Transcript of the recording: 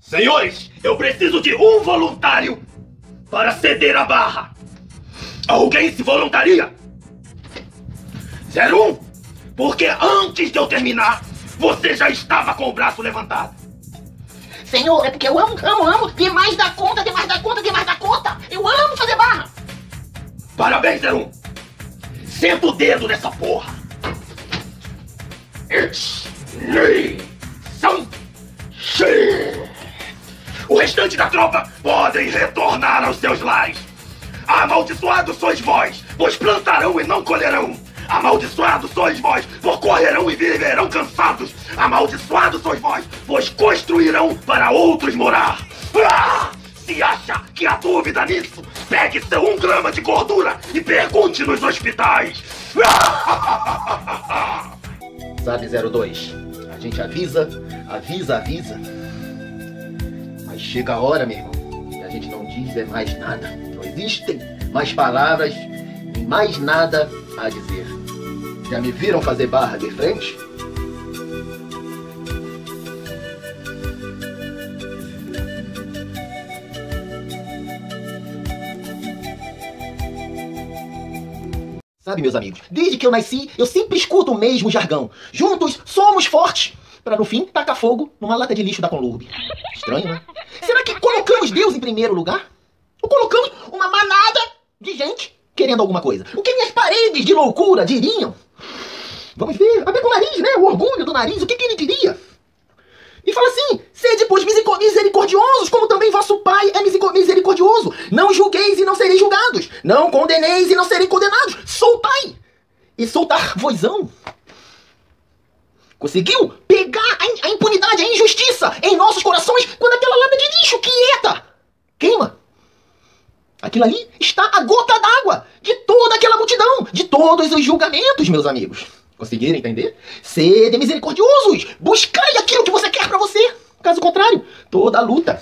Senhores, eu preciso de um voluntário para ceder a barra. Alguém se voluntaria? 01, porque antes de eu terminar, você já estava com o braço levantado. Senhor, é porque eu amo, amo, amo. Demais da conta, demais da conta, demais da conta. Eu amo fazer barra. Parabéns, 01. Senta o dedo nessa porra. São restante da tropa podem retornar aos seus lares. Amaldiçoados sois vós, pois plantarão e não colherão. Amaldiçoados sois vós, por correrão e viverão cansados. Amaldiçoados sois vós, pois construirão para outros morar. Ah! Se acha que há dúvida nisso, pegue seu um grama de gordura e pergunte nos hospitais. Sabe, 02, a gente avisa, avisa, avisa. Chega a hora, meu irmão, e a gente não diz é mais nada. Não existem mais palavras, nem mais nada a dizer. Já me viram fazer barra de frente? Sabe, meus amigos, desde que eu nasci, eu sempre escuto o mesmo jargão. Juntos somos fortes. Para no fim tacar fogo numa lata de lixo da Conlurb. Estranho, né? Colocamos Deus em primeiro lugar? Ou colocamos uma manada de gente querendo alguma coisa? O que minhas paredes de loucura diriam? Vamos ver, até com o nariz, né? O orgulho do nariz, o que, que ele diria? E fala assim: sede, pois, misericordiosos, como também vosso Pai é misericordioso. Não julgueis e não sereis julgados. Não condeneis e não sereis condenados. Soltai e soltar-vosão. Conseguiu pegar a, a, impunidade, a injustiça em nossos corações quando aquela lata de lixo quieta queima. Aquilo ali está a gota d'água de toda aquela multidão, de todos os julgamentos, meus amigos. Conseguiram entender? Sede misericordiosos! Buscai aquilo que você quer para você. Caso contrário, toda a luta